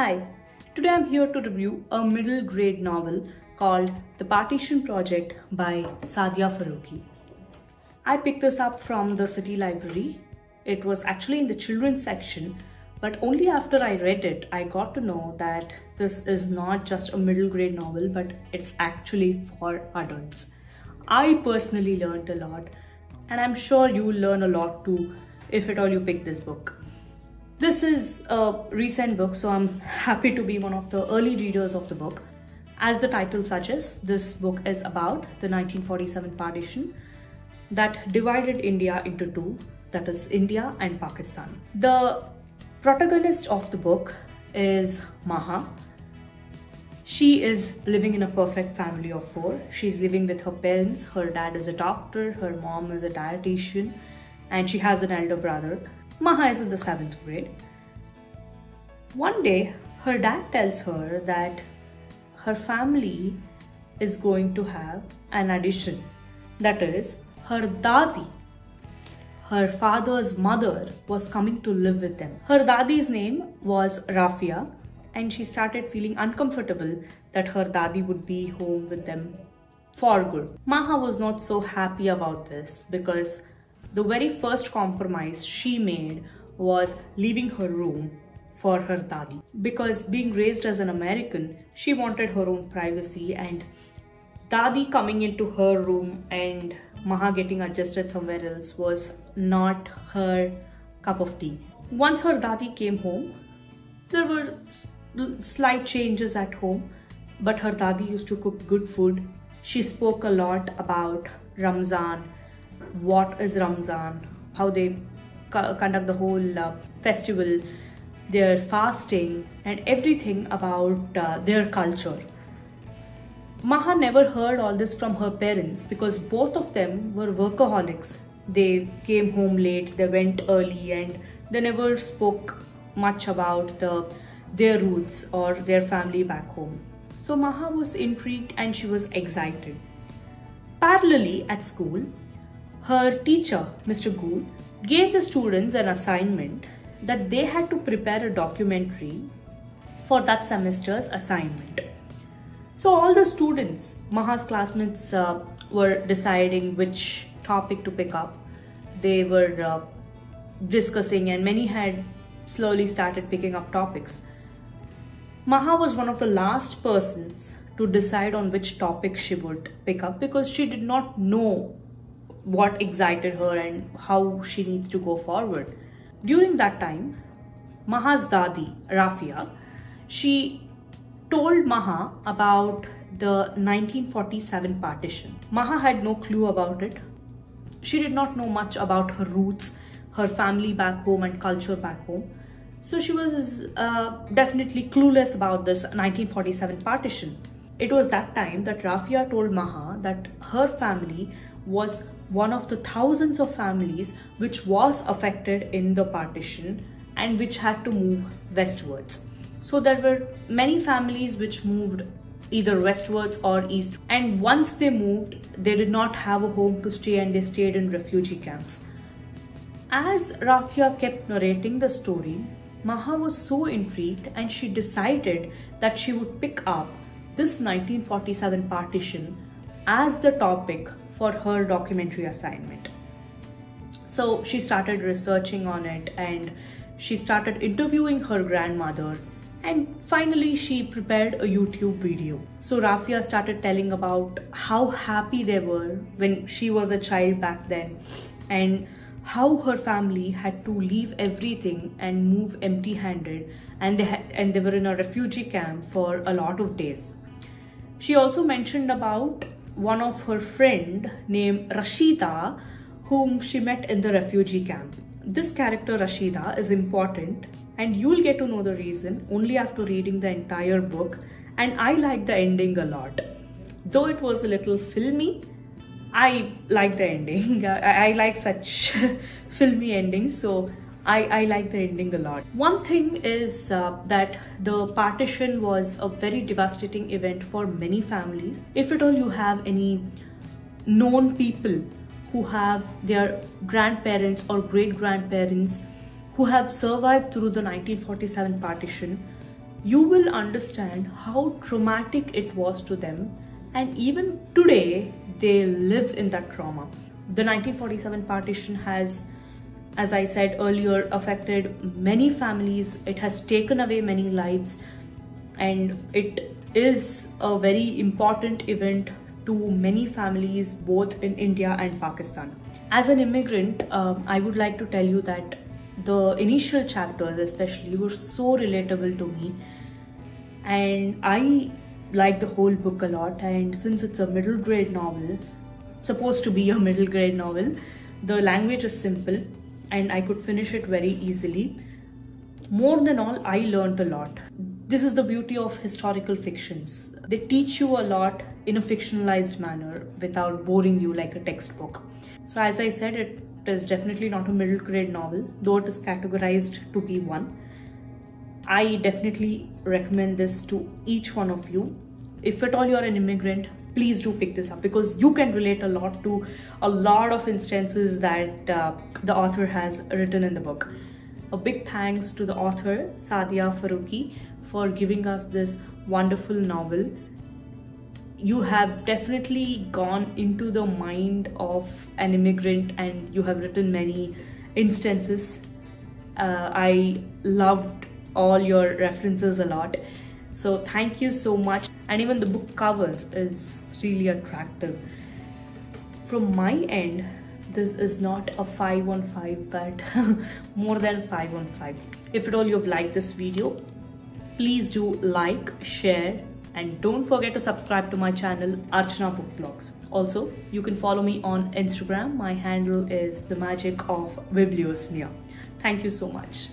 Hi, today I'm here to review a middle grade novel called The Partition Project by Saadia Faruqi. I picked this up from the City Library. It was actually in the children's section, but only after I read it, I got to know that this is not just a middle grade novel, but it's actually for adults. I personally learned a lot, and I'm sure you will learn a lot too if at all you pick this book. This is a recent book, so I'm happy to be one of the early readers of the book. As the title suggests, this book is about the 1947 partition that divided India into two, that is India and Pakistan. The protagonist of the book is Maha. She is living in a perfect family of four. She's living with her parents. Her dad is a doctor, her mom is a dietitian, and she has an elder brother. Maha is in the seventh grade. One day, her dad tells her that her family is going to have an addition. That is, her dadi, her father's mother, was coming to live with them. Her dadi's name was Rafia, and she started feeling uncomfortable that her dadi would be home with them for good. Maha was not so happy about this because the very first compromise she made was leaving her room for her dadi. Because being raised as an American, she wanted her own privacy and dadi coming into her room and Maha getting adjusted somewhere else was not her cup of tea. Once her dadi came home, there were slight changes at home, but her dadi used to cook good food. She spoke a lot about Ramzan, what is Ramzan, how they conduct the whole uh, festival, their fasting, and everything about uh, their culture. Maha never heard all this from her parents because both of them were workaholics. They came home late, they went early, and they never spoke much about the their roots or their family back home. So Maha was intrigued and she was excited. Parallelly at school, her teacher, Mr. Gould, gave the students an assignment that they had to prepare a documentary for that semester's assignment. So all the students, Maha's classmates, uh, were deciding which topic to pick up. They were uh, discussing, and many had slowly started picking up topics. Maha was one of the last persons to decide on which topic she would pick up because she did not know what excited her and how she needs to go forward. During that time, Maha's dadi, Rafia, she told Maha about the 1947 partition. Maha had no clue about it. She did not know much about her roots, her family back home and culture back home. So she was uh, definitely clueless about this 1947 partition. It was that time that Rafia told Maha that her family was one of the thousands of families which was affected in the partition and which had to move westwards. So there were many families which moved either westwards or east and once they moved they did not have a home to stay and they stayed in refugee camps. As Rafia kept narrating the story, Maha was so intrigued and she decided that she would pick up this 1947 partition as the topic for her documentary assignment. So she started researching on it and she started interviewing her grandmother and finally she prepared a YouTube video. So Rafia started telling about how happy they were when she was a child back then and how her family had to leave everything and move empty-handed and they had, and they were in a refugee camp for a lot of days. She also mentioned about one of her friend named Rashida whom she met in the refugee camp. This character Rashida is important and you'll get to know the reason only after reading the entire book and I like the ending a lot. Though it was a little filmy, I like the ending. I, I like such filmy endings so I, I like the ending a lot. One thing is uh, that the partition was a very devastating event for many families. If at all you have any known people who have their grandparents or great grandparents who have survived through the 1947 partition, you will understand how traumatic it was to them and even today they live in that trauma. The 1947 partition has as I said earlier, affected many families. It has taken away many lives, and it is a very important event to many families both in India and Pakistan. As an immigrant, um, I would like to tell you that the initial chapters, especially, were so relatable to me, and I like the whole book a lot. And since it's a middle grade novel, supposed to be a middle grade novel, the language is simple and I could finish it very easily. More than all, I learned a lot. This is the beauty of historical fictions. They teach you a lot in a fictionalized manner without boring you like a textbook. So as I said, it is definitely not a middle grade novel, though it is categorized to be one. I definitely recommend this to each one of you. If at all you're an immigrant, please do pick this up because you can relate a lot to a lot of instances that uh, the author has written in the book. A big thanks to the author Saadia Faruqi for giving us this wonderful novel. You have definitely gone into the mind of an immigrant and you have written many instances. Uh, I loved all your references a lot. So thank you so much. And even the book cover is really attractive. From my end, this is not a 5 on 5 but more than 5 on 5. If at all you've liked this video, please do like, share and don't forget to subscribe to my channel Archana Book Vlogs. Also, you can follow me on Instagram. My handle is the magic of Bibliosnia. Thank you so much.